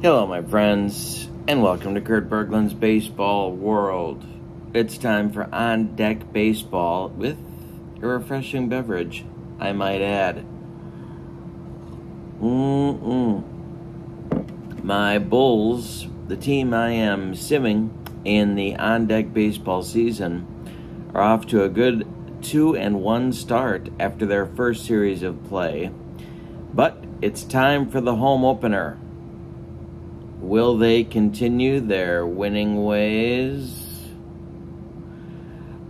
Hello, my friends, and welcome to Kurt Bergland's Baseball World. It's time for On Deck Baseball with a refreshing beverage, I might add. Mm-mm. My Bulls, the team I am simming in the On Deck Baseball season, are off to a good 2 and 1 start after their first series of play. But it's time for the home opener. Will they continue their winning ways?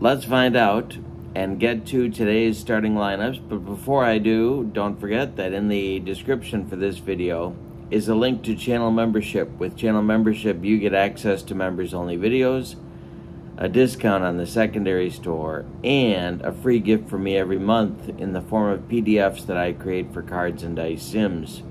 Let's find out and get to today's starting lineups. But before I do, don't forget that in the description for this video is a link to channel membership. With channel membership, you get access to members only videos, a discount on the secondary store, and a free gift from me every month in the form of PDFs that I create for Cards and Dice Sims.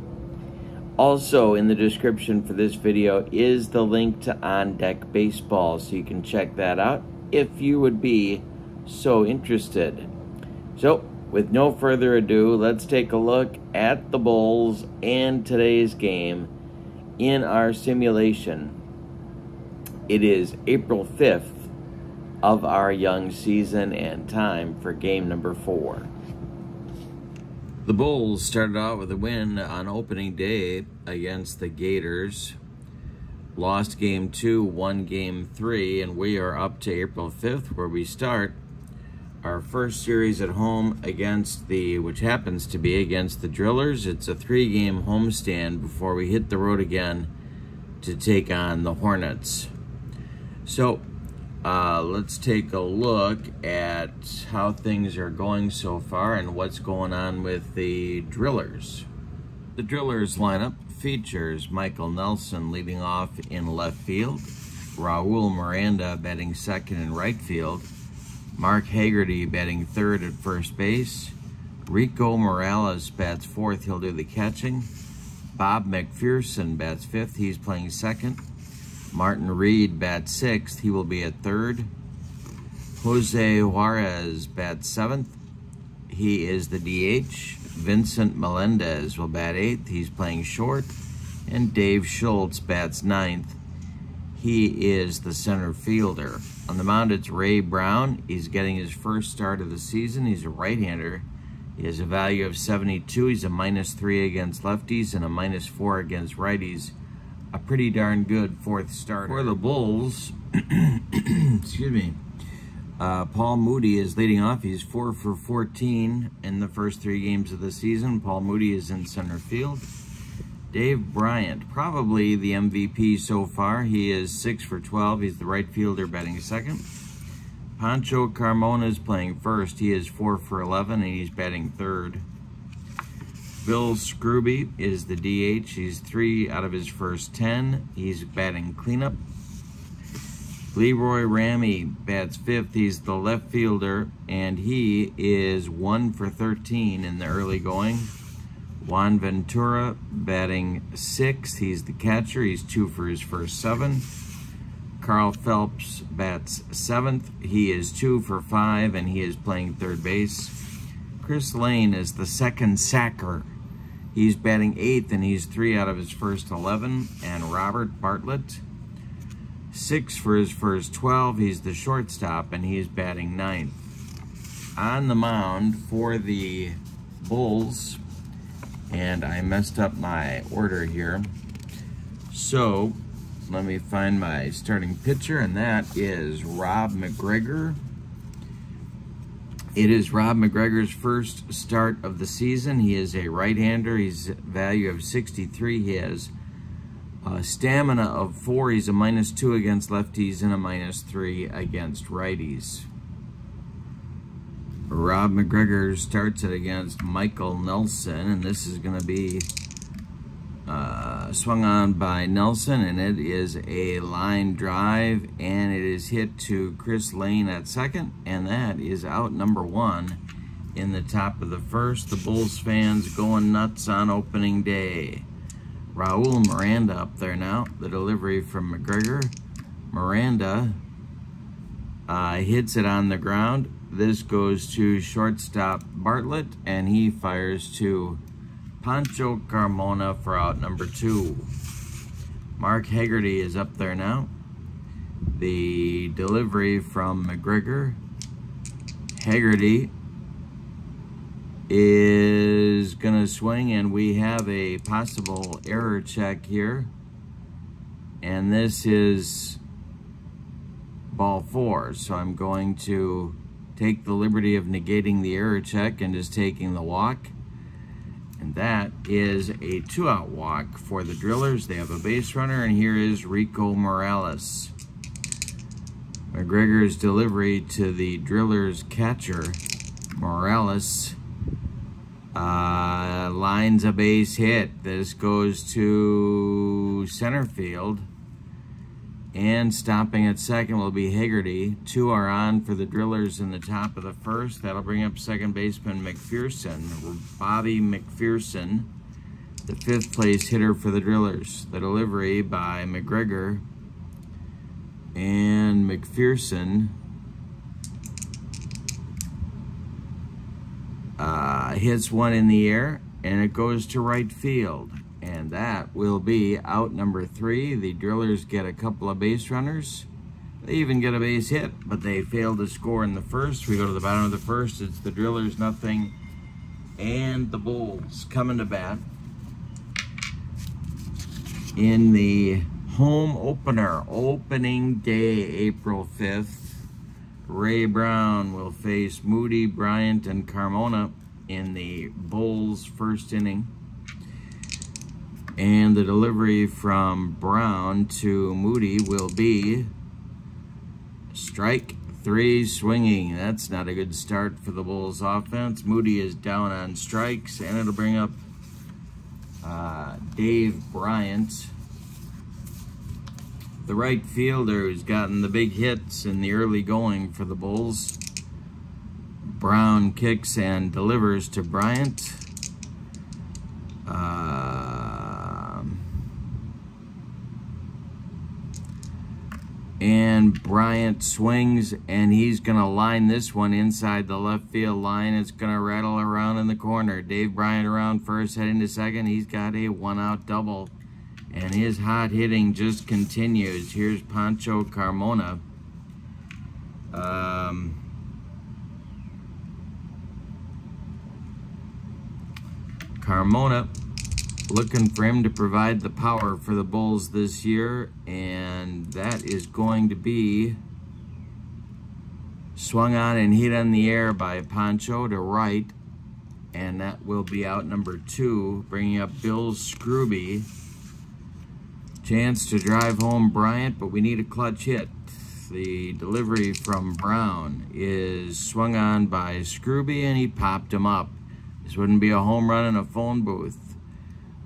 Also, in the description for this video is the link to On Deck Baseball, so you can check that out if you would be so interested. So, with no further ado, let's take a look at the Bulls and today's game in our simulation. It is April 5th of our young season and time for game number four. The Bulls started out with a win on opening day against the Gators. Lost game two, won game three, and we are up to April 5th where we start our first series at home against the, which happens to be against the Drillers. It's a three game homestand before we hit the road again to take on the Hornets. So uh, let's take a look at how things are going so far and what's going on with the Drillers. The Drillers lineup features Michael Nelson leading off in left field, Raul Miranda batting second in right field, Mark Haggerty batting third at first base, Rico Morales bats fourth, he'll do the catching, Bob McPherson bats fifth, he's playing second, Martin Reed bats sixth. He will be at third. Jose Juarez bats seventh. He is the DH. Vincent Melendez will bat eighth. He's playing short. And Dave Schultz bats ninth. He is the center fielder. On the mound, it's Ray Brown. He's getting his first start of the season. He's a right-hander. He has a value of 72. He's a minus three against lefties and a minus four against righties a pretty darn good fourth starter. For the Bulls, excuse me, uh, Paul Moody is leading off. He's 4 for 14 in the first three games of the season. Paul Moody is in center field. Dave Bryant, probably the MVP so far. He is 6 for 12. He's the right fielder batting second. Pancho Carmona is playing first. He is 4 for 11 and he's batting third. Bill Scrooby is the DH. He's three out of his first 10. He's batting cleanup. Leroy Ramey bats fifth. He's the left fielder, and he is one for 13 in the early going. Juan Ventura batting sixth. He's the catcher. He's two for his first seven. Carl Phelps bats seventh. He is two for five, and he is playing third base. Chris Lane is the second sacker He's batting eighth, and he's three out of his first 11. And Robert Bartlett, six for his first 12. He's the shortstop, and he's batting ninth. On the mound for the Bulls, and I messed up my order here. So, let me find my starting pitcher, and that is Rob McGregor. It is Rob McGregor's first start of the season. He is a right-hander. He's value of 63. He has a stamina of 4. He's a minus 2 against lefties and a minus 3 against righties. Rob McGregor starts it against Michael Nelson, and this is going to be uh, swung on by Nelson, and it is a line drive, and it is hit to Chris Lane at second, and that is out number one in the top of the first. The Bulls fans going nuts on opening day. Raul Miranda up there now, the delivery from McGregor. Miranda uh, hits it on the ground. This goes to shortstop Bartlett, and he fires to Pancho Carmona for out number two. Mark Haggerty is up there now. The delivery from McGregor. Haggerty is going to swing and we have a possible error check here. And this is ball four. So I'm going to take the liberty of negating the error check and just taking the walk. And that is a two-out walk for the Drillers. They have a base runner, and here is Rico Morales. McGregor's delivery to the Drillers catcher, Morales, uh, lines a base hit. This goes to center field. And stopping at second will be Haggerty. Two are on for the Drillers in the top of the first. That'll bring up second baseman McPherson, Bobby McPherson, the fifth place hitter for the Drillers. The delivery by McGregor and McPherson uh, hits one in the air and it goes to right field and that will be out number three. The Drillers get a couple of base runners. They even get a base hit, but they fail to score in the first. We go to the bottom of the first. It's the Drillers nothing, and the Bulls coming to bat in the home opener, opening day, April 5th. Ray Brown will face Moody, Bryant, and Carmona in the Bulls' first inning. And the delivery from Brown to Moody will be strike three swinging. That's not a good start for the Bulls offense. Moody is down on strikes and it'll bring up uh, Dave Bryant. The right fielder who's gotten the big hits in the early going for the Bulls. Brown kicks and delivers to Bryant. Uh, Bryant swings and he's going to line this one inside the left field line. It's going to rattle around in the corner. Dave Bryant around first, heading to second. He's got a one-out double. And his hot hitting just continues. Here's Pancho Carmona. Um, Carmona looking for him to provide the power for the Bulls this year, and that is going to be swung on and hit on the air by Pancho to right, and that will be out number two, bringing up Bill Scrooby. Chance to drive home Bryant, but we need a clutch hit. The delivery from Brown is swung on by Scrooby, and he popped him up. This wouldn't be a home run in a phone booth.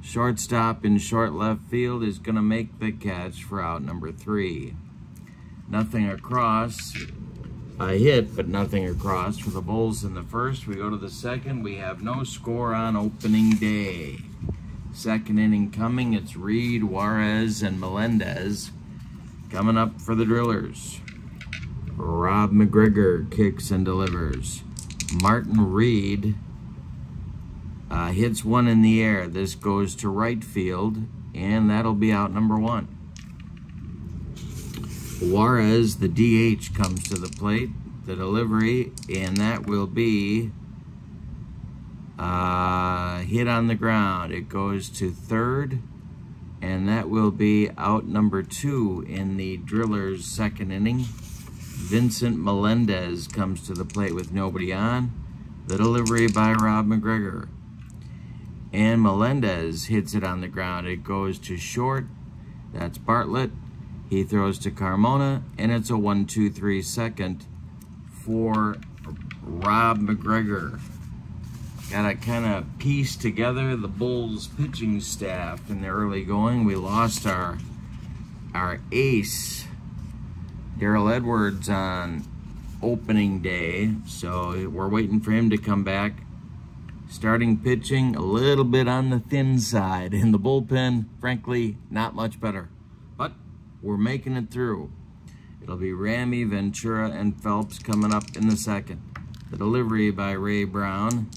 Shortstop in short left field is going to make the catch for out number three. Nothing across. A hit, but nothing across for the Bulls in the first. We go to the second. We have no score on opening day. Second inning coming. It's Reed, Juarez, and Melendez coming up for the Drillers. Rob McGregor kicks and delivers. Martin Reed uh, hits one in the air. This goes to right field, and that'll be out number one. Juarez, the DH, comes to the plate. The delivery, and that will be uh, hit on the ground. It goes to third, and that will be out number two in the Drillers' second inning. Vincent Melendez comes to the plate with nobody on. The delivery by Rob McGregor and Melendez hits it on the ground. It goes to short. That's Bartlett. He throws to Carmona, and it's a one, two, three second for Rob McGregor. Got to kind of piece together the Bulls pitching staff in the early going. We lost our our ace, Daryl Edwards, on opening day, so we're waiting for him to come back. Starting pitching a little bit on the thin side. In the bullpen, frankly, not much better. But we're making it through. It'll be Ramy, Ventura, and Phelps coming up in the second. The delivery by Ray Brown.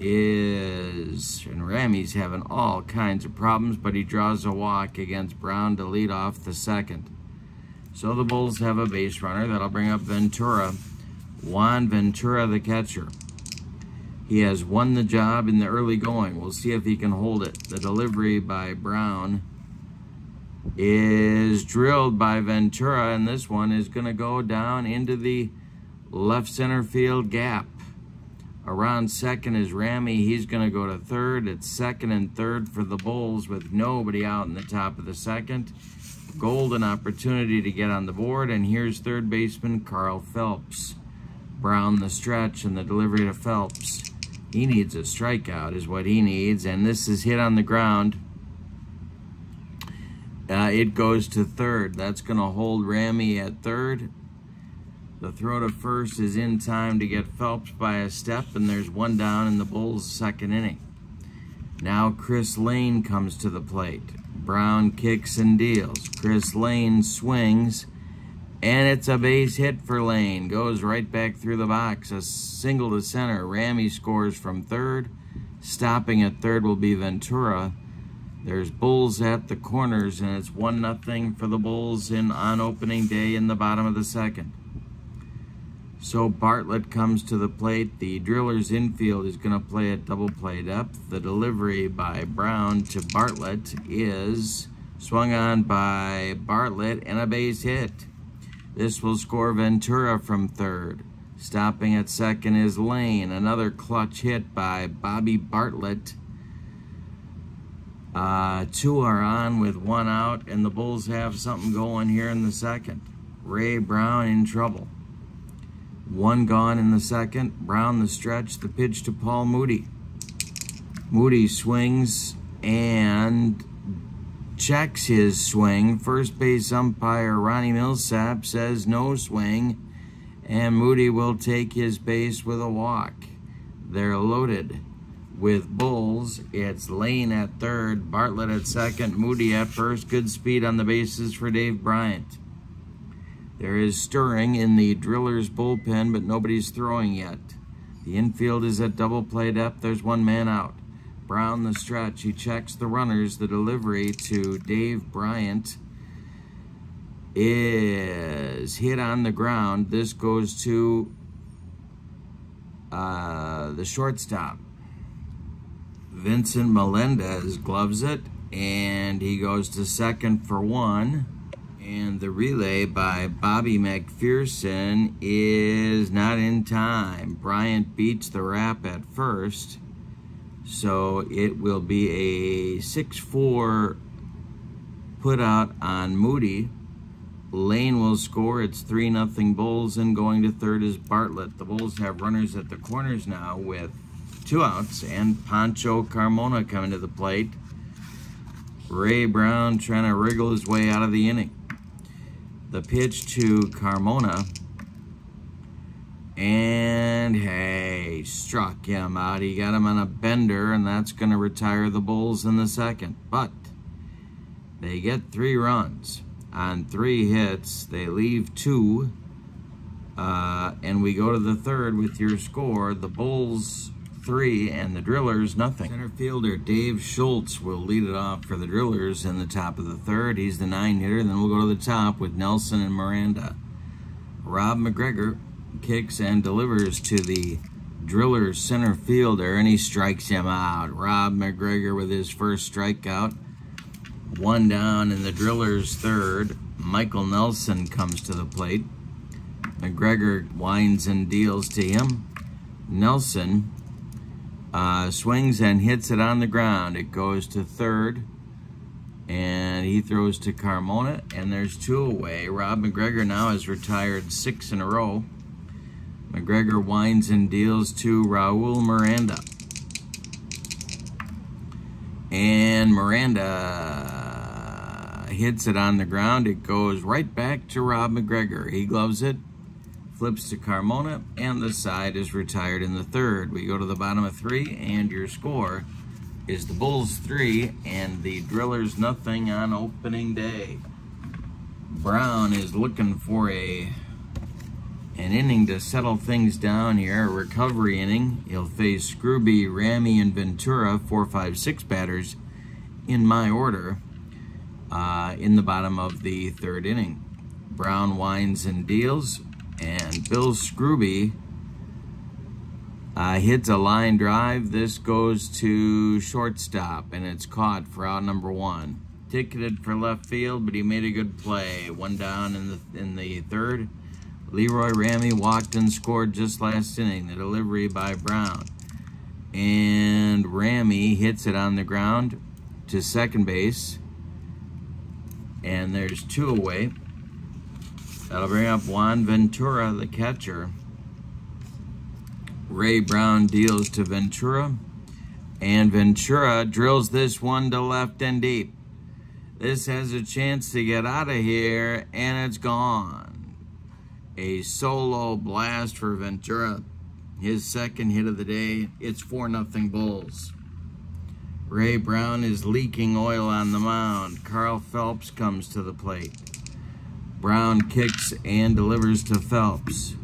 is, and Rammy's having all kinds of problems, but he draws a walk against Brown to lead off the second. So the Bulls have a base runner. That'll bring up Ventura. Juan Ventura, the catcher. He has won the job in the early going. We'll see if he can hold it. The delivery by Brown is drilled by Ventura, and this one is going to go down into the left center field gap. Around second is Rammy. He's going to go to third. It's second and third for the Bulls with nobody out in the top of the second. Golden opportunity to get on the board, and here's third baseman Carl Phelps. Brown the stretch and the delivery to Phelps. He needs a strikeout is what he needs, and this is hit on the ground. Uh, it goes to third. That's going to hold Rammy at third. The throw to first is in time to get Phelps by a step, and there's one down in the Bulls' second inning. Now Chris Lane comes to the plate. Brown kicks and deals. Chris Lane swings, and it's a base hit for Lane. Goes right back through the box. A single to center. Rammy scores from third. Stopping at third will be Ventura. There's Bulls at the corners, and it's 1 nothing for the Bulls in on opening day in the bottom of the second. So Bartlett comes to the plate. The Drillers infield is going to play at double play depth. The delivery by Brown to Bartlett is swung on by Bartlett and a base hit. This will score Ventura from third. Stopping at second is Lane. Another clutch hit by Bobby Bartlett. Uh, two are on with one out, and the Bulls have something going here in the second. Ray Brown in trouble. One gone in the second. Brown the stretch, the pitch to Paul Moody. Moody swings and checks his swing. First base umpire Ronnie Milsap says no swing, and Moody will take his base with a walk. They're loaded with Bulls. It's Lane at third, Bartlett at second, Moody at first. Good speed on the bases for Dave Bryant. There is stirring in the Drillers bullpen, but nobody's throwing yet. The infield is at double play depth. There's one man out. Brown the stretch. He checks the runners. The delivery to Dave Bryant is hit on the ground. This goes to uh, the shortstop. Vincent Melendez gloves it, and he goes to second for one. And the relay by Bobby McPherson is not in time. Bryant beats the rap at first. So it will be a 6-4 put out on Moody. Lane will score. It's 3 nothing Bulls, and going to third is Bartlett. The Bulls have runners at the corners now with two outs, and Pancho Carmona coming to the plate. Ray Brown trying to wriggle his way out of the inning the pitch to Carmona. And hey, struck him out. He got him on a bender, and that's going to retire the Bulls in the second. But they get three runs on three hits. They leave two. Uh, and we go to the third with your score. The Bulls three and the Drillers nothing. Center fielder Dave Schultz will lead it off for the Drillers in the top of the third. He's the nine hitter. Then we'll go to the top with Nelson and Miranda. Rob McGregor kicks and delivers to the Drillers center fielder and he strikes him out. Rob McGregor with his first strikeout. One down in the Drillers third. Michael Nelson comes to the plate. McGregor winds and deals to him. Nelson uh, swings and hits it on the ground. It goes to third, and he throws to Carmona, and there's two away. Rob McGregor now has retired six in a row. McGregor winds and deals to Raul Miranda. And Miranda hits it on the ground. It goes right back to Rob McGregor. He gloves it flips to Carmona, and the side is retired in the third. We go to the bottom of three, and your score is the Bulls three and the Drillers nothing on opening day. Brown is looking for a An inning to settle things down here, a recovery inning. He'll face Scrooby, Ramy, and Ventura, four, five, six batters in my order uh, in the bottom of the third inning. Brown winds and deals, and Bill Scrooby uh, hits a line drive. This goes to shortstop, and it's caught for out number one. Ticketed for left field, but he made a good play. One down in the in the third. Leroy Ramy walked and scored just last inning. The delivery by Brown. And Ramy hits it on the ground to second base. And there's two away. That'll bring up Juan Ventura, the catcher. Ray Brown deals to Ventura. And Ventura drills this one to left and deep. This has a chance to get out of here, and it's gone. A solo blast for Ventura. His second hit of the day. It's 4 nothing Bulls. Ray Brown is leaking oil on the mound. Carl Phelps comes to the plate. Brown kicks and delivers to Phelps.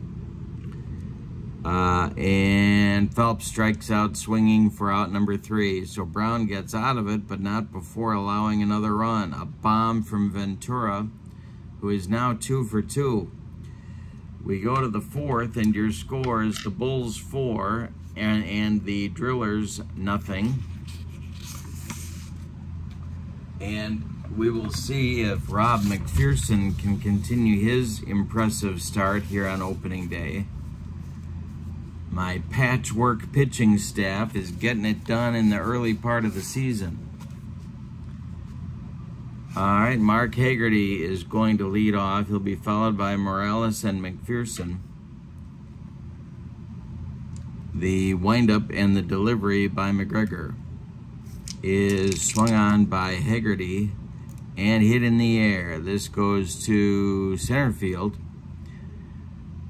Uh, and Phelps strikes out swinging for out number three. So Brown gets out of it, but not before allowing another run. A bomb from Ventura, who is now two for two. We go to the fourth, and your score is the Bulls four and, and the Drillers nothing. And we will see if Rob McPherson can continue his impressive start here on opening day. My patchwork pitching staff is getting it done in the early part of the season. All right, Mark Haggerty is going to lead off. He'll be followed by Morales and McPherson. The windup and the delivery by McGregor is swung on by Haggerty and hit in the air. This goes to center field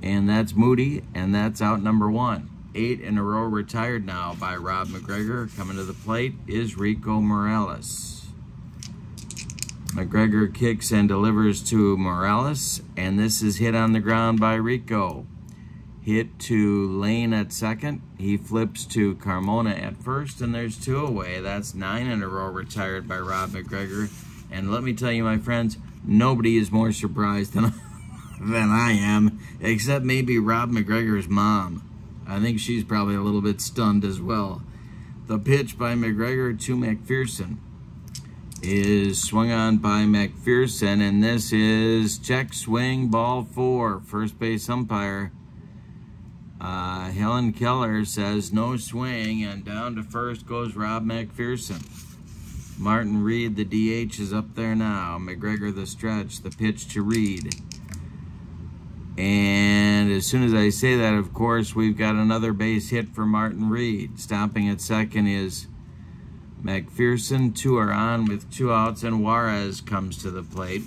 and that's Moody, and that's out number one. Eight in a row retired now by Rob McGregor. Coming to the plate is Rico Morales. McGregor kicks and delivers to Morales, and this is hit on the ground by Rico. Hit to Lane at second. He flips to Carmona at first, and there's two away. That's nine in a row retired by Rob McGregor. And let me tell you, my friends, nobody is more surprised than than I am, except maybe Rob McGregor's mom. I think she's probably a little bit stunned as well. The pitch by McGregor to McPherson is swung on by McPherson, and this is check swing ball four. First base umpire uh, Helen Keller says no swing, and down to first goes Rob McPherson. Martin Reed, the DH, is up there now. McGregor, the stretch, the pitch to Reed. And as soon as I say that, of course, we've got another base hit for Martin Reed. Stopping at second is McPherson. Two are on with two outs, and Juarez comes to the plate.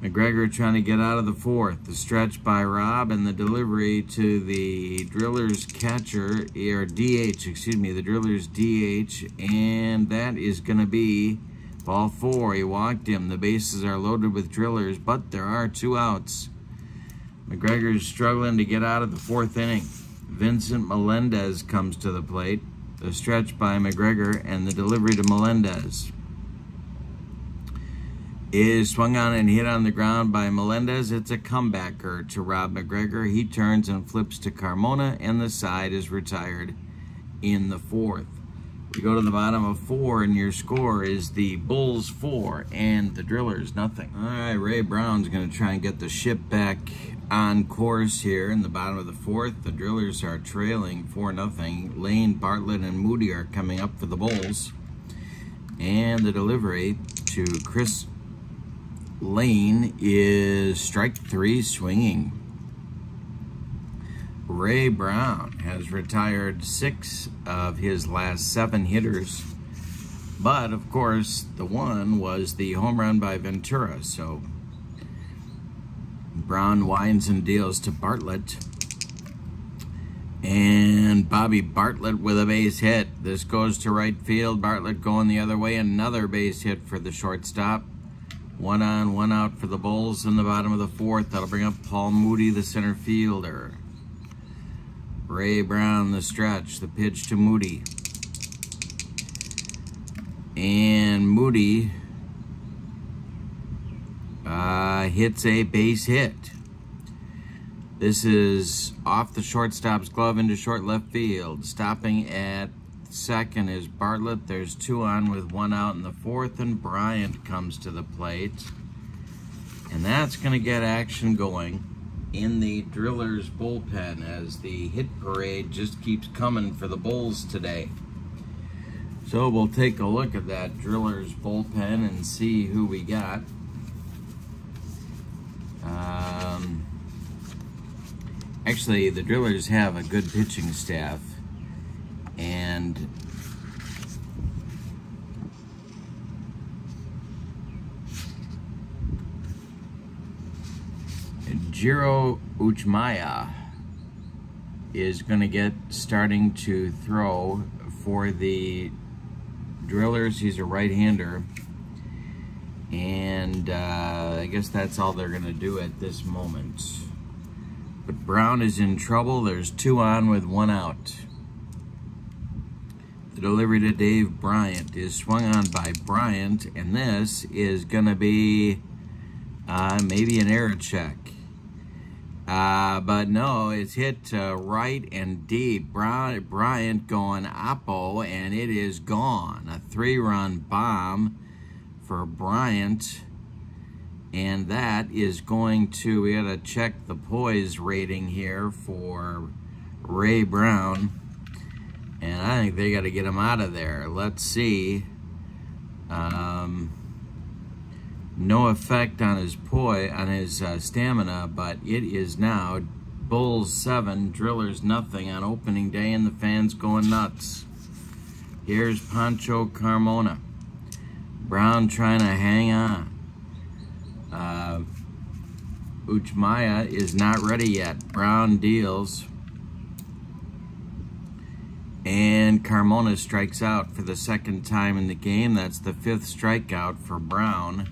McGregor trying to get out of the fourth. The stretch by Rob and the delivery to the Drillers catcher, or DH, excuse me, the Drillers DH, and that is going to be Ball four, he walked him. The bases are loaded with drillers, but there are two outs. McGregor is struggling to get out of the fourth inning. Vincent Melendez comes to the plate. The stretch by McGregor and the delivery to Melendez is swung on and hit on the ground by Melendez. It's a comebacker to Rob McGregor. He turns and flips to Carmona, and the side is retired in the fourth. You go to the bottom of four, and your score is the Bulls four and the Drillers nothing. All right, Ray Brown's going to try and get the ship back on course here in the bottom of the fourth. The Drillers are trailing four nothing. Lane, Bartlett, and Moody are coming up for the Bulls, and the delivery to Chris Lane is strike three swinging. Ray Brown has retired six of his last seven hitters. But, of course, the one was the home run by Ventura. So, Brown winds and deals to Bartlett. And Bobby Bartlett with a base hit. This goes to right field. Bartlett going the other way. Another base hit for the shortstop. One on, one out for the Bulls in the bottom of the fourth. That'll bring up Paul Moody, the center fielder. Ray Brown, the stretch, the pitch to Moody. And Moody uh, hits a base hit. This is off the shortstop's glove into short left field. Stopping at second is Bartlett. There's two on with one out in the fourth, and Bryant comes to the plate. And that's going to get action going in the Drillers bullpen as the hit parade just keeps coming for the Bulls today. So we'll take a look at that Drillers bullpen and see who we got. Um, actually, the Drillers have a good pitching staff and Jiro Uchmaya is going to get starting to throw for the drillers. He's a right-hander. And uh, I guess that's all they're going to do at this moment. But Brown is in trouble. There's two on with one out. The delivery to Dave Bryant is swung on by Bryant, and this is going to be uh, maybe an error check. Uh, but no, it's hit uh, right and deep. Brown, Bryant going oppo, and it is gone. A three-run bomb for Bryant. And that is going to, we got to check the poise rating here for Ray Brown. And I think they got to get him out of there. Let's see. Um, no effect on his poi on his uh, stamina, but it is now Bulls seven, Drillers nothing on opening day, and the fans going nuts. Here's Pancho Carmona. Brown trying to hang on. Uh, Uchmaya is not ready yet. Brown deals. And Carmona strikes out for the second time in the game. That's the fifth strikeout for Brown.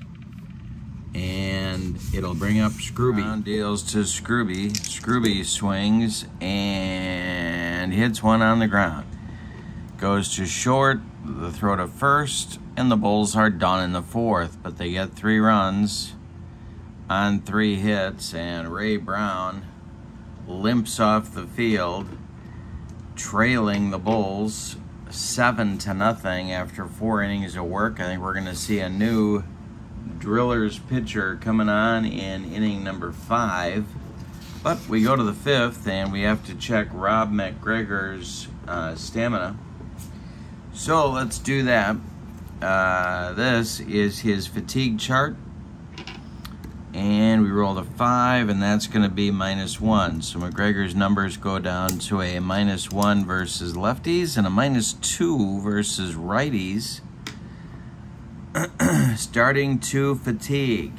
And it'll bring up Scrooby. Brown deals to Scrooby. Scrooby swings and hits one on the ground. Goes to short, the throw to first, and the Bulls are done in the fourth. But they get three runs on three hits, and Ray Brown limps off the field trailing the Bulls seven to nothing after four innings of work. I think we're going to see a new Drillers pitcher coming on in inning number five. But we go to the fifth and we have to check Rob McGregor's uh, stamina. So let's do that. Uh, this is his fatigue chart and we roll a five, and that's going to be minus one. So McGregor's numbers go down to a minus one versus lefties and a minus two versus righties. Starting to fatigue.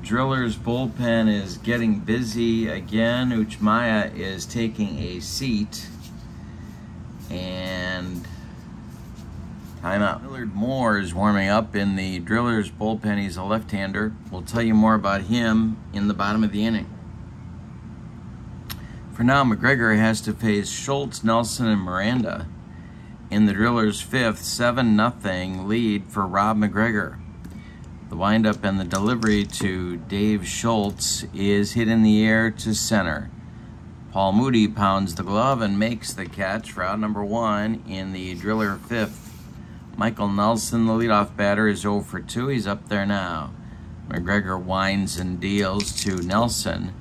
Driller's bullpen is getting busy again. Uchmaya is taking a seat. And Timeout. Millard Moore is warming up in the Drillers bullpen. He's a left-hander. We'll tell you more about him in the bottom of the inning. For now, McGregor has to face Schultz, Nelson, and Miranda in the Drillers' fifth 7-0 lead for Rob McGregor. The windup and the delivery to Dave Schultz is hit in the air to center. Paul Moody pounds the glove and makes the catch for out number one in the Driller fifth. Michael Nelson, the leadoff batter, is 0 for 2. He's up there now. McGregor winds and deals to Nelson,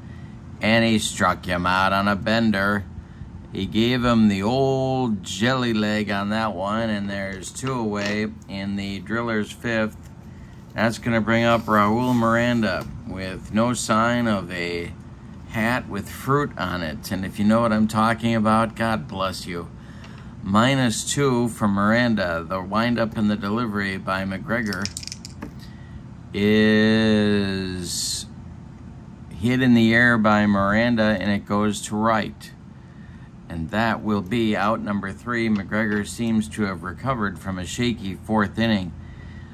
and he struck him out on a bender. He gave him the old jelly leg on that one, and there's two away in the Driller's fifth. That's going to bring up Raul Miranda with no sign of a hat with fruit on it. And if you know what I'm talking about, God bless you minus two from Miranda. The windup in the delivery by McGregor is hit in the air by Miranda and it goes to right. And that will be out number three. McGregor seems to have recovered from a shaky fourth inning.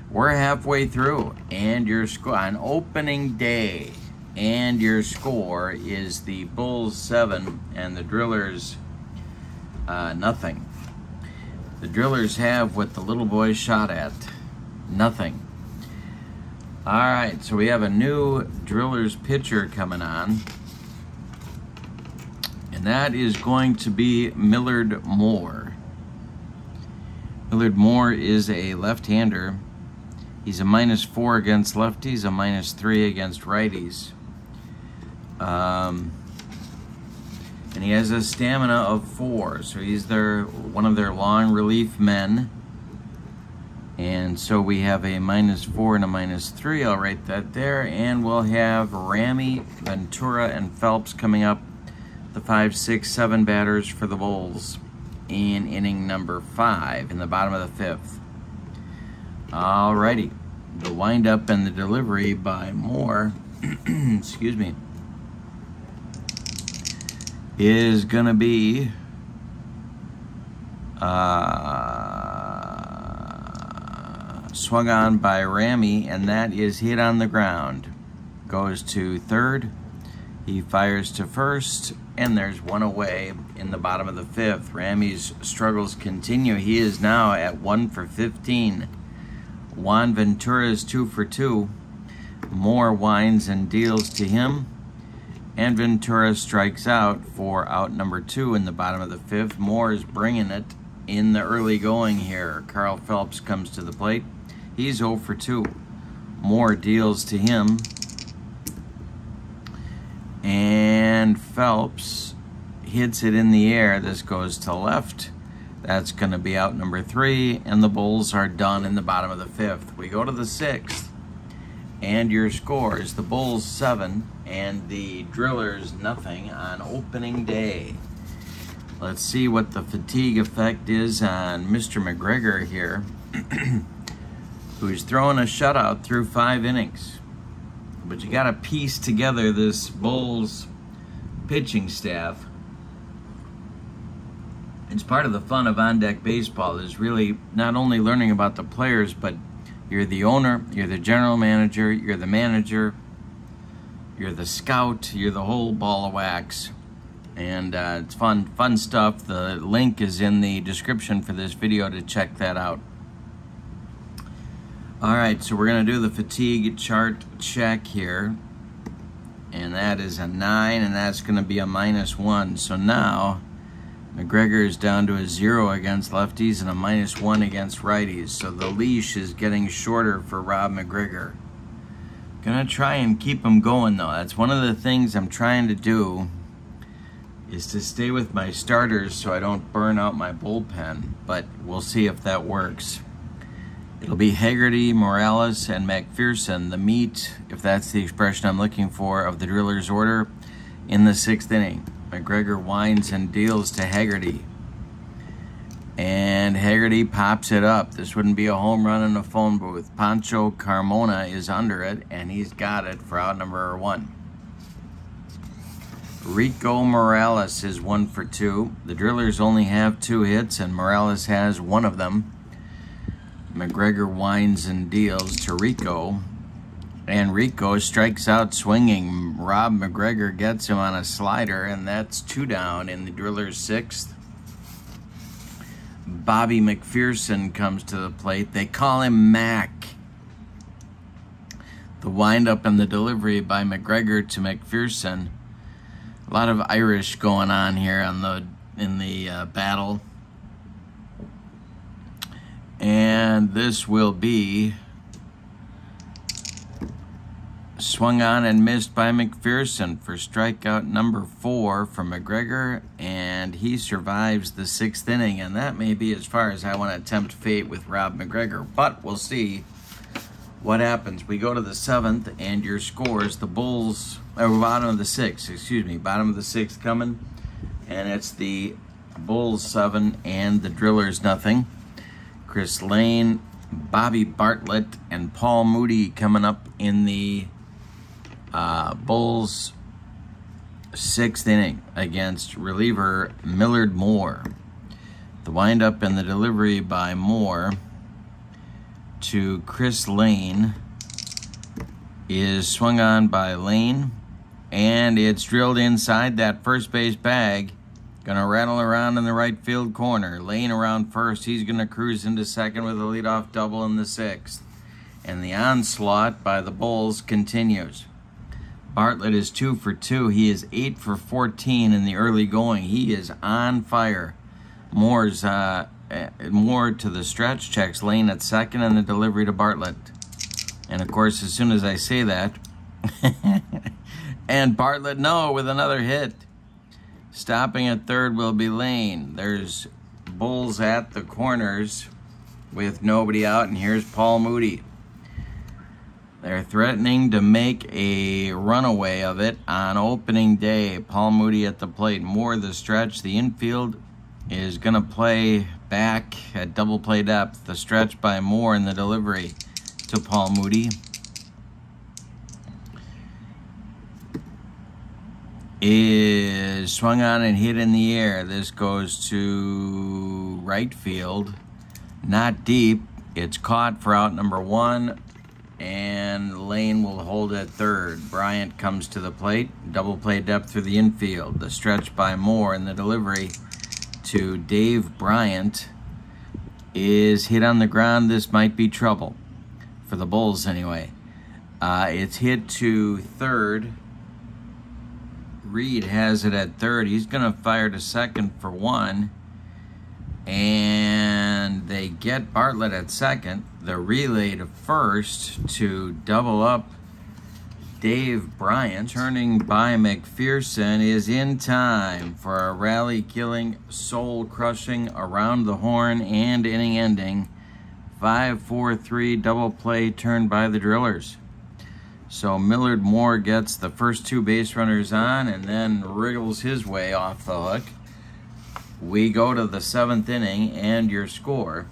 we're halfway through, and your score on opening day, and your score is the Bulls seven and the Drillers uh, nothing. The Drillers have what the little boy shot at, nothing. All right, so we have a new Drillers pitcher coming on, and that is going to be Millard Moore. Millard Moore is a left-hander He's a minus four against lefties, a minus three against righties. Um, and he has a stamina of four, so he's their one of their long relief men. And so we have a minus four and a minus three. I'll write that there. And we'll have Ramey, Ventura, and Phelps coming up, the five, six, seven batters for the Bulls in inning number five in the bottom of the fifth. Alrighty. The windup and the delivery by Moore, excuse me, is going to be uh, swung on by Ramey, and that is hit on the ground. Goes to third. He fires to first, and there's one away in the bottom of the fifth. Ramey's struggles continue. He is now at one for 15. Juan Ventura is two for two. More winds and deals to him. And Ventura strikes out for out number two in the bottom of the fifth. Moore is bringing it in the early going here. Carl Phelps comes to the plate. He's 0 for 2. Moore deals to him. And Phelps hits it in the air. This goes to left. That's going to be out number three, and the Bulls are done in the bottom of the fifth. We go to the sixth, and your score is the Bulls seven and the Drillers nothing on opening day. Let's see what the fatigue effect is on Mr. McGregor here, who's throwing a shutout through five innings. But you got to piece together this Bulls pitching staff it's part of the fun of on deck baseball is really not only learning about the players, but you're the owner, you're the general manager, you're the manager, you're the scout, you're the whole ball of wax. And uh, it's fun, fun stuff. The link is in the description for this video to check that out. All right, so we're gonna do the fatigue chart check here. And that is a nine, and that's gonna be a minus one. So now, McGregor is down to a zero against lefties and a minus one against righties. So the leash is getting shorter for Rob McGregor. Gonna try and keep him going though. That's one of the things I'm trying to do is to stay with my starters so I don't burn out my bullpen. But we'll see if that works. It'll be Haggerty, Morales, and McPherson, the meat, if that's the expression I'm looking for, of the driller's order in the sixth inning. McGregor winds and deals to Haggerty. And Haggerty pops it up. This wouldn't be a home run in a phone booth. Pancho Carmona is under it, and he's got it for out number one. Rico Morales is one for two. The Drillers only have two hits, and Morales has one of them. McGregor winds and deals to Rico. And Rico strikes out swinging. Rob McGregor gets him on a slider, and that's two down in the Drillers' sixth. Bobby McPherson comes to the plate. They call him Mac. The windup and the delivery by McGregor to McPherson. A lot of Irish going on here on the in the uh, battle. And this will be swung on and missed by McPherson for strikeout number four from McGregor, and he survives the sixth inning. And that may be as far as I want to attempt fate with Rob McGregor, but we'll see what happens. We go to the seventh, and your scores the Bulls, or bottom of the sixth, excuse me, bottom of the sixth coming, and it's the Bulls seven and the Drillers nothing. Chris Lane, Bobby Bartlett, and Paul Moody coming up in the uh, Bulls sixth inning against reliever Millard Moore. The windup and the delivery by Moore to Chris Lane is swung on by Lane, and it's drilled inside that first base bag. Gonna rattle around in the right field corner. Lane around first. He's gonna cruise into second with a leadoff double in the sixth. And the onslaught by the Bulls continues. Bartlett is two for two. He is eight for 14 in the early going. He is on fire. Moore's uh, eh, Moore to the stretch checks Lane at second and the delivery to Bartlett. And of course, as soon as I say that, and Bartlett no with another hit. Stopping at third will be Lane. There's Bulls at the corners with nobody out, and here's Paul Moody. They're threatening to make a runaway of it on opening day. Paul Moody at the plate. Moore the stretch. The infield is going to play back at double play depth. The stretch by Moore and the delivery to Paul Moody. is swung on and hit in the air. This goes to right field. Not deep. It's caught for out number one, and Lane will hold at third. Bryant comes to the plate. Double play depth through the infield. The stretch by Moore and the delivery to Dave Bryant is hit on the ground. This might be trouble for the Bulls anyway. Uh, it's hit to third Reed has it at third. He's going to fire to second for one. And they get Bartlett at second. The relay to first to double up Dave Bryant. Turning by McPherson is in time for a rally killing, soul crushing, around the horn, and inning ending 5 4 3 double play turned by the Drillers. So Millard Moore gets the first two base runners on and then wriggles his way off the hook. We go to the seventh inning, and your score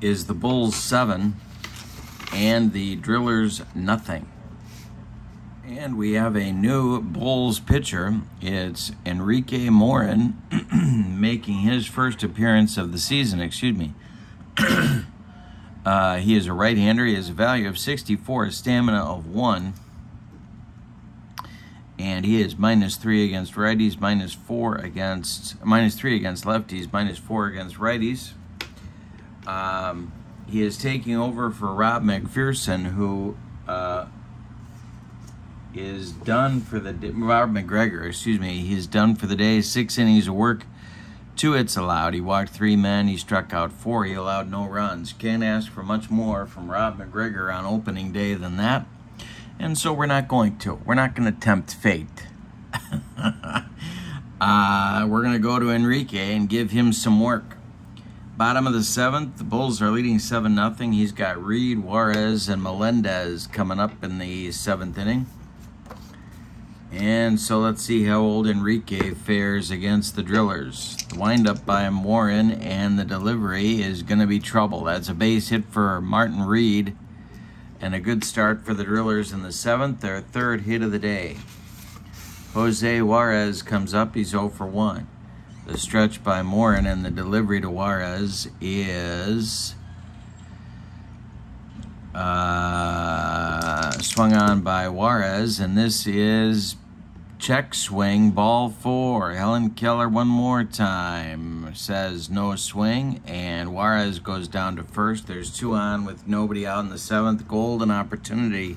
is the Bulls seven and the Drillers nothing. And we have a new Bulls pitcher. It's Enrique Morin making his first appearance of the season, excuse me. Uh, he is a right-hander. He has a value of 64, a stamina of 1. And he is minus 3 against righties, minus 4 against... Minus 3 against lefties, minus 4 against righties. Um, he is taking over for Rob McPherson, who uh, is done for the... Rob McGregor, excuse me. He's done for the day. Six innings of work Two hits allowed. He walked three men. He struck out four. He allowed no runs. Can't ask for much more from Rob McGregor on opening day than that. And so we're not going to. We're not going to tempt fate. uh, we're going to go to Enrique and give him some work. Bottom of the seventh, the Bulls are leading 7 0. He's got Reed, Juarez, and Melendez coming up in the seventh inning. And so let's see how old Enrique fares against the Drillers. The windup by Morin and the delivery is going to be trouble. That's a base hit for Martin Reed and a good start for the Drillers in the seventh, their third hit of the day. Jose Juarez comes up, he's 0 for 1. The stretch by Morin and the delivery to Juarez is uh, swung on by Juarez, and this is Check swing, ball four. Helen Keller one more time. Says no swing, and Juarez goes down to first. There's two on with nobody out in the seventh. Golden opportunity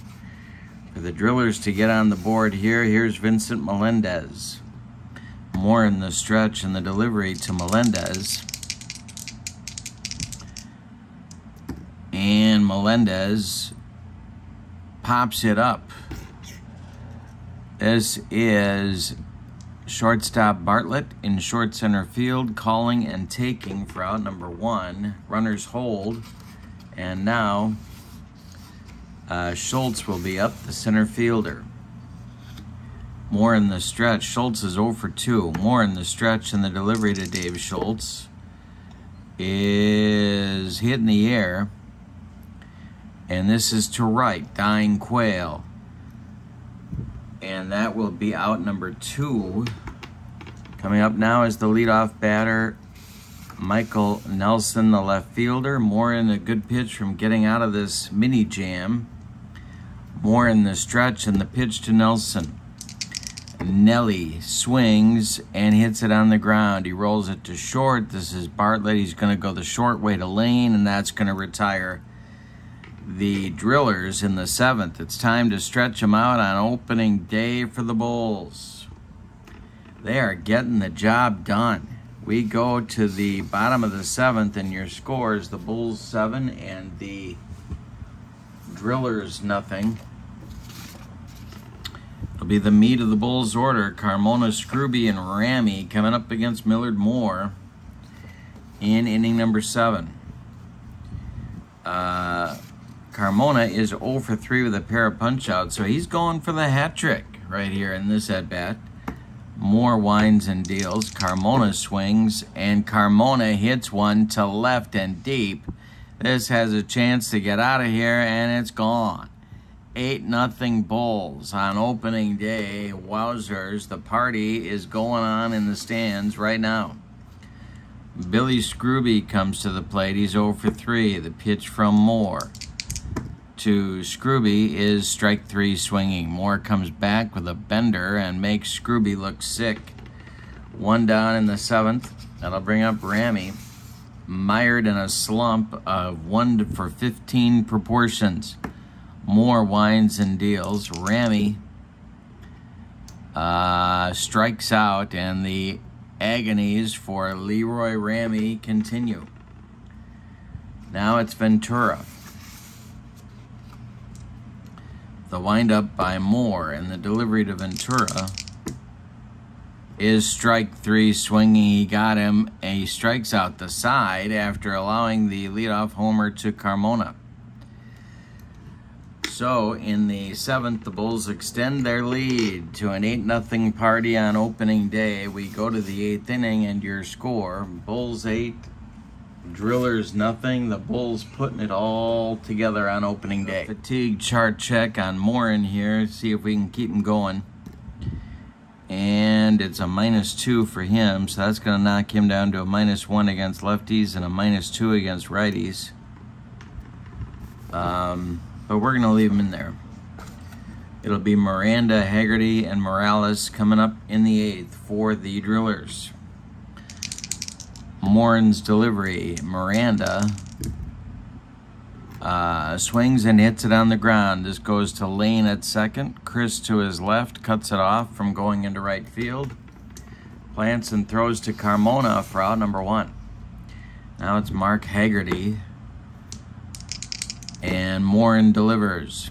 for the drillers to get on the board here. Here's Vincent Melendez. Morin the stretch and the delivery to Melendez. And Melendez pops it up. This is shortstop Bartlett in short center field, calling and taking for out number one. Runners hold. And now uh, Schultz will be up, the center fielder. Morin the stretch. Schultz is 0 for 2. Morin the stretch and the delivery to Dave Schultz is hit in the air. And this is to right, Dying Quail and that will be out number two. Coming up now is the leadoff batter, Michael Nelson, the left fielder. Morin a good pitch from getting out of this mini jam. More in the stretch and the pitch to Nelson. Nelly swings and hits it on the ground. He rolls it to short. This is Bartlett. He's going to go the short way to Lane, and that's going to retire the Drillers in the seventh. It's time to stretch them out on opening day for the Bulls. They are getting the job done. We go to the bottom of the seventh, and your scores the Bulls seven and the Drillers nothing. It'll be the meat of the Bulls order. Carmona, Scrooby, and Ramey coming up against Millard Moore in inning number seven. Uh, Carmona is 0 for 3 with a pair of punch-outs, so he's going for the hat trick right here in this at-bat. Moore winds and deals. Carmona swings, and Carmona hits one to left and deep. This has a chance to get out of here, and it's gone. 8 nothing Bulls on opening day. Wowzers, the party is going on in the stands right now. Billy Scrooby comes to the plate. He's 0 for 3. The pitch from Moore to Scrooby is strike three swinging. Moore comes back with a bender and makes Scrooby look sick. One down in the seventh. That'll bring up Ramey. Mired in a slump of 1 for 15 proportions. Moore wines and deals. Ramey uh, strikes out, and the agonies for Leroy Ramey continue. Now it's Ventura. The windup by Moore and the delivery to Ventura is strike three swinging. He got him and he strikes out the side after allowing the leadoff homer to Carmona. So in the seventh, the Bulls extend their lead to an 8 0 party on opening day. We go to the eighth inning and your score Bulls 8, Drillers nothing. The Bulls putting it all together on opening day. Fatigue chart check on Morin here. See if we can keep him going. And it's a minus two for him, so that's going to knock him down to a minus one against lefties and a minus two against righties. Um, but we're going to leave them in there. It'll be Miranda, Haggerty, and Morales coming up in the eighth for the Drillers. Morin's delivery. Miranda uh, swings and hits it on the ground. This goes to Lane at second. Chris to his left cuts it off from going into right field. Plants and throws to Carmona for out number one. Now it's Mark Haggerty. And Morin delivers.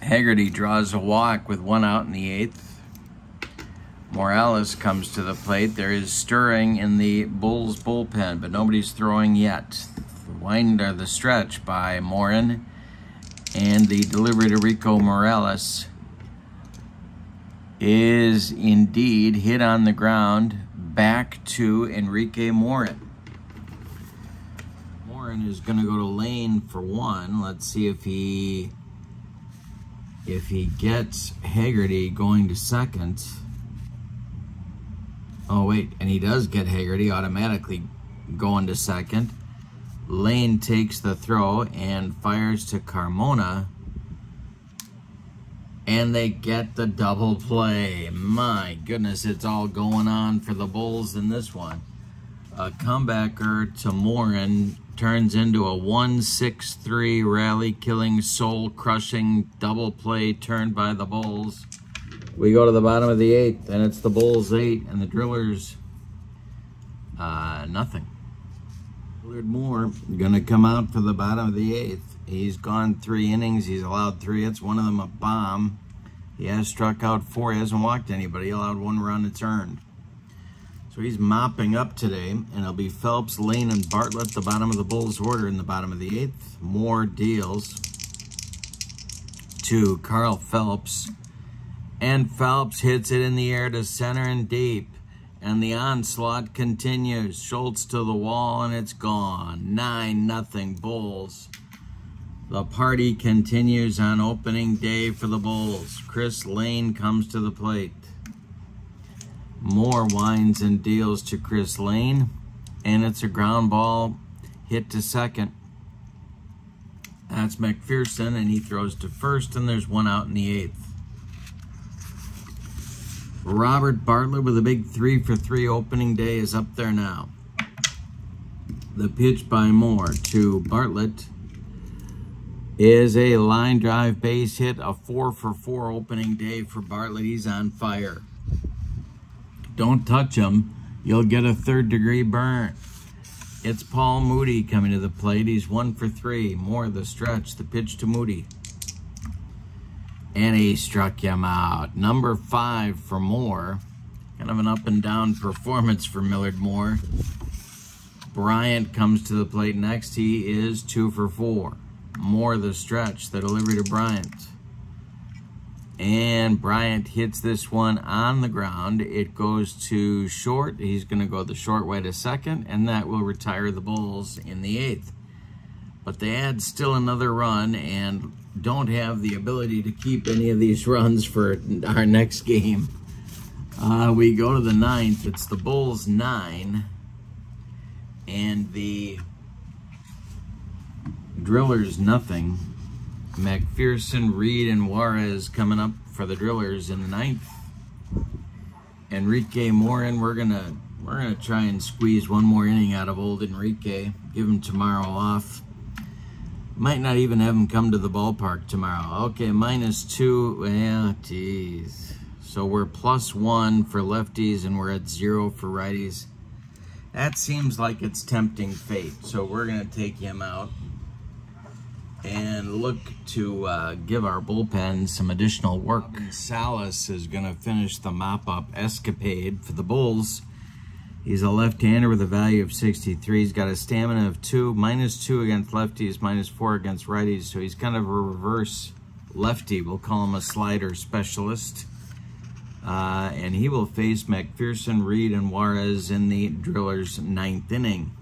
Haggerty draws a walk with one out in the eighth. Morales comes to the plate. There is stirring in the Bulls bullpen, but nobody's throwing yet. The wind or the stretch by Morin and the delivery to Rico Morales is indeed hit on the ground back to Enrique Morin. Is going to go to lane for one. Let's see if he if he gets Haggerty going to second. Oh, wait, and he does get Haggerty automatically going to second. Lane takes the throw and fires to Carmona. And they get the double play. My goodness, it's all going on for the Bulls in this one. A comebacker to Morin turns into a 1-6-3 rally killing, soul crushing double play turned by the Bulls. We go to the bottom of the eighth, and it's the Bulls eight and the Drillers uh, nothing. Millard Moore going to come out for the bottom of the eighth. He's gone three innings. He's allowed three hits, one of them a bomb. He has struck out four. He hasn't walked anybody. He allowed one run. It's earned. So he's mopping up today, and it'll be Phelps, Lane, and Bartlett, the bottom of the Bulls order in the bottom of the eighth. Moore deals to Carl Phelps and Phelps hits it in the air to center and deep. And the onslaught continues. Schultz to the wall and it's gone. 9 nothing Bulls. The party continues on opening day for the Bulls. Chris Lane comes to the plate. Moore wines and deals to Chris Lane. and it's a ground ball hit to second. That's McPherson, and he throws to first, and there's one out in the eighth. Robert Bartlett with a big three for three opening day is up there now. The pitch by Moore to Bartlett is a line drive base hit, a four for four opening day for Bartlett. He's on fire. Don't touch him. You'll get a third degree burn. It's Paul Moody coming to the plate. He's one for three. Moore the stretch. The pitch to Moody. And he struck him out. Number five for Moore. Kind of an up and down performance for Millard Moore. Bryant comes to the plate next. He is two for four. Moore the stretch. The delivery to Bryant. And Bryant hits this one on the ground. It goes to short. He's going to go the short way to second, and that will retire the Bulls in the eighth. But they add still another run and don't have the ability to keep any of these runs for our next game. Uh, we go to the ninth. It's the Bulls nine and the Drillers nothing. McPherson, Reed, and Juarez coming up for the Drillers in the ninth. Enrique Morin, we're gonna we're gonna try and squeeze one more inning out of old Enrique. Give him tomorrow off. Might not even have him come to the ballpark tomorrow. Okay, minus two. Yeah, geez. So we're plus one for lefties and we're at zero for righties. That seems like it's tempting fate. So we're gonna take him out and look to uh, give our bullpen some additional work. Salas is going to finish the mop-up escapade for the Bulls. He's a left-hander with a value of 63. He's got a stamina of 2, minus 2 against lefties, minus 4 against righties. So he's kind of a reverse lefty. We'll call him a slider specialist. Uh, and he will face McPherson, Reed, and Juarez in the Drillers' ninth inning.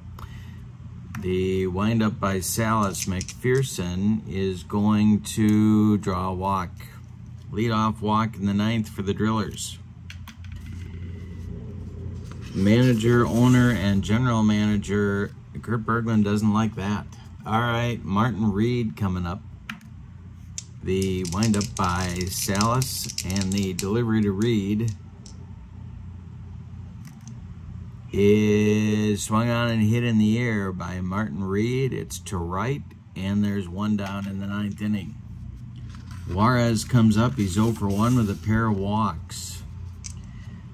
The windup by Salas McPherson is going to draw a walk. Lead-off walk in the ninth for the Drillers. Manager, owner, and general manager Kurt Bergland doesn't like that. All right, Martin Reed coming up. The windup by Salas and the delivery to Reed is swung on and hit in the air by Martin Reed. It's to right, and there's one down in the ninth inning. Juarez comes up. He's 0 for 1 with a pair of walks.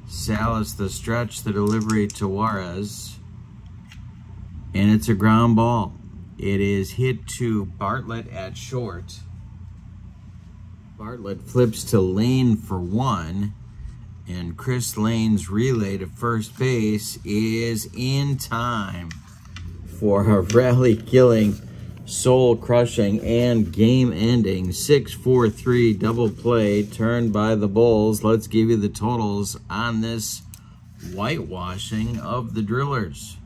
Salas the stretch, the delivery to Juarez. And it's a ground ball. It is hit to Bartlett at short. Bartlett flips to Lane for one. And Chris Lane's relay to first base is in time for a rally-killing, soul-crushing, and game-ending 6-4-3 double play turned by the Bulls. Let's give you the totals on this whitewashing of the Drillers.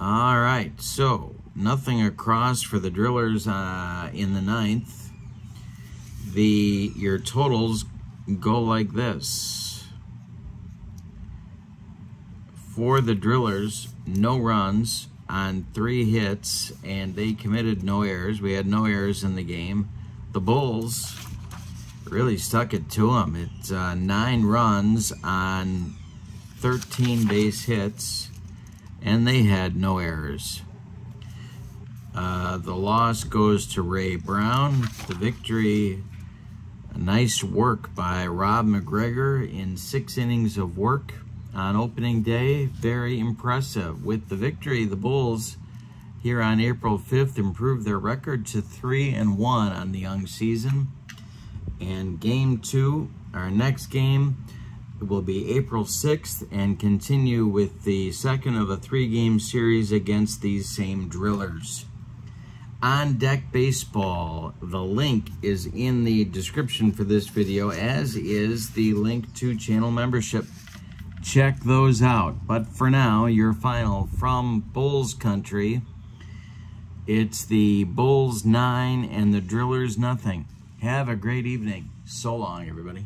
All right, so nothing across for the Drillers uh, in the ninth. The Your totals go like this. For the Drillers, no runs on three hits, and they committed no errors. We had no errors in the game. The Bulls really stuck it to them. It's uh, nine runs on 13 base hits, and they had no errors. Uh, the loss goes to Ray Brown. The victory Nice work by Rob McGregor in six innings of work on opening day. Very impressive. With the victory, the Bulls here on April 5th improved their record to 3 and 1 on the young season. And game two, our next game, will be April 6th and continue with the second of a three-game series against these same drillers. On Deck Baseball. The link is in the description for this video, as is the link to channel membership. Check those out. But for now, your final from Bulls Country. It's the Bulls 9 and the Drillers nothing. Have a great evening. So long, everybody.